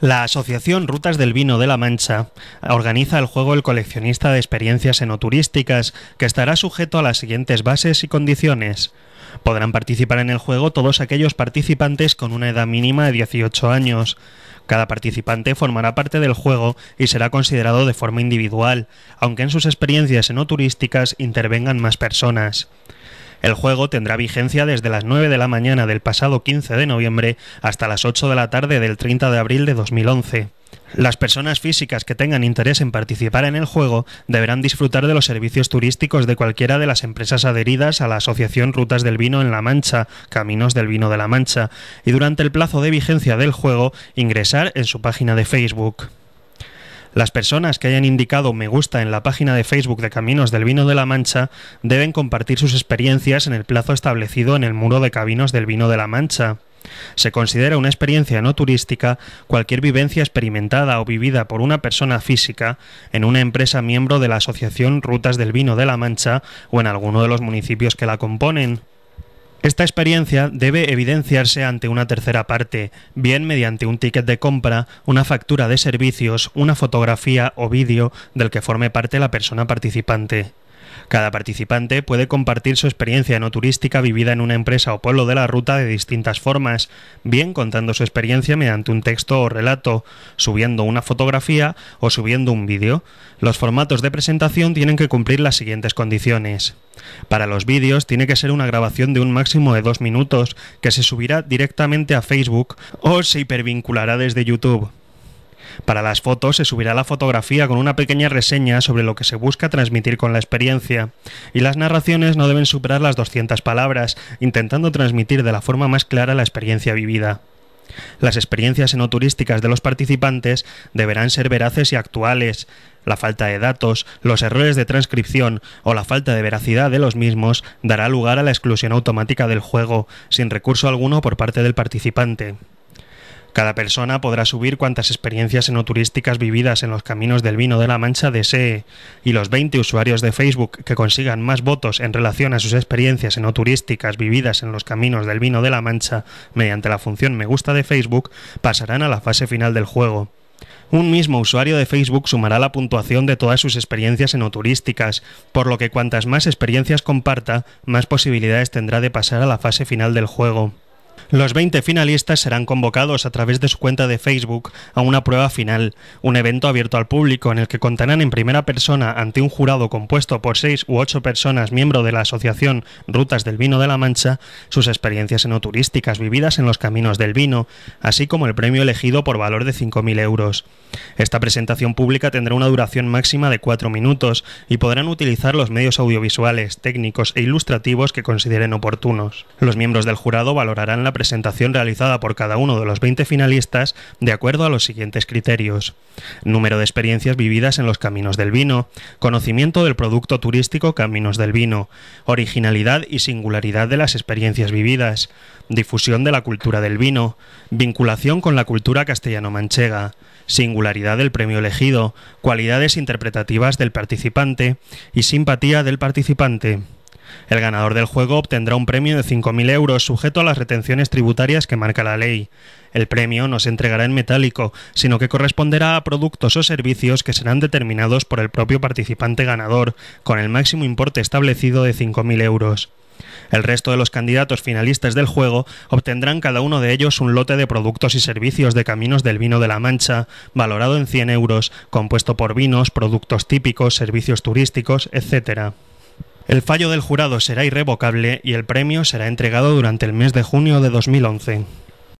La Asociación Rutas del Vino de la Mancha organiza el juego El coleccionista de experiencias enoturísticas, que estará sujeto a las siguientes bases y condiciones. Podrán participar en el juego todos aquellos participantes con una edad mínima de 18 años. Cada participante formará parte del juego y será considerado de forma individual, aunque en sus experiencias enoturísticas intervengan más personas. El juego tendrá vigencia desde las 9 de la mañana del pasado 15 de noviembre hasta las 8 de la tarde del 30 de abril de 2011. Las personas físicas que tengan interés en participar en el juego deberán disfrutar de los servicios turísticos de cualquiera de las empresas adheridas a la Asociación Rutas del Vino en La Mancha, Caminos del Vino de la Mancha, y durante el plazo de vigencia del juego ingresar en su página de Facebook. Las personas que hayan indicado me gusta en la página de Facebook de Caminos del Vino de la Mancha deben compartir sus experiencias en el plazo establecido en el muro de Caminos del Vino de la Mancha. Se considera una experiencia no turística cualquier vivencia experimentada o vivida por una persona física en una empresa miembro de la Asociación Rutas del Vino de la Mancha o en alguno de los municipios que la componen. Esta experiencia debe evidenciarse ante una tercera parte, bien mediante un ticket de compra, una factura de servicios, una fotografía o vídeo del que forme parte la persona participante. Cada participante puede compartir su experiencia no turística vivida en una empresa o pueblo de la ruta de distintas formas, bien contando su experiencia mediante un texto o relato, subiendo una fotografía o subiendo un vídeo. Los formatos de presentación tienen que cumplir las siguientes condiciones. Para los vídeos tiene que ser una grabación de un máximo de dos minutos que se subirá directamente a Facebook o se hipervinculará desde YouTube. Para las fotos se subirá la fotografía con una pequeña reseña sobre lo que se busca transmitir con la experiencia, y las narraciones no deben superar las 200 palabras, intentando transmitir de la forma más clara la experiencia vivida. Las experiencias enoturísticas de los participantes deberán ser veraces y actuales. La falta de datos, los errores de transcripción o la falta de veracidad de los mismos dará lugar a la exclusión automática del juego, sin recurso alguno por parte del participante. Cada persona podrá subir cuantas experiencias enoturísticas vividas en los caminos del vino de la Mancha desee, y los 20 usuarios de Facebook que consigan más votos en relación a sus experiencias enoturísticas vividas en los caminos del vino de la Mancha mediante la función me gusta de Facebook pasarán a la fase final del juego. Un mismo usuario de Facebook sumará la puntuación de todas sus experiencias enoturísticas, por lo que cuantas más experiencias comparta, más posibilidades tendrá de pasar a la fase final del juego. Los 20 finalistas serán convocados a través de su cuenta de Facebook a una prueba final, un evento abierto al público en el que contarán en primera persona ante un jurado compuesto por seis u ocho personas miembro de la asociación Rutas del Vino de la Mancha sus experiencias enoturísticas vividas en los caminos del vino, así como el premio elegido por valor de 5.000 euros. Esta presentación pública tendrá una duración máxima de cuatro minutos y podrán utilizar los medios audiovisuales, técnicos e ilustrativos que consideren oportunos. Los miembros del jurado valorarán la presentación realizada por cada uno de los 20 finalistas de acuerdo a los siguientes criterios. Número de experiencias vividas en los caminos del vino, conocimiento del producto turístico Caminos del Vino, originalidad y singularidad de las experiencias vividas, difusión de la cultura del vino, vinculación con la cultura castellano-manchega, singularidad del premio elegido, cualidades interpretativas del participante y simpatía del participante. El ganador del juego obtendrá un premio de 5.000 euros sujeto a las retenciones tributarias que marca la ley. El premio no se entregará en metálico, sino que corresponderá a productos o servicios que serán determinados por el propio participante ganador, con el máximo importe establecido de 5.000 euros. El resto de los candidatos finalistas del juego obtendrán cada uno de ellos un lote de productos y servicios de Caminos del Vino de la Mancha, valorado en 100 euros, compuesto por vinos, productos típicos, servicios turísticos, etc. El fallo del jurado será irrevocable y el premio será entregado durante el mes de junio de 2011.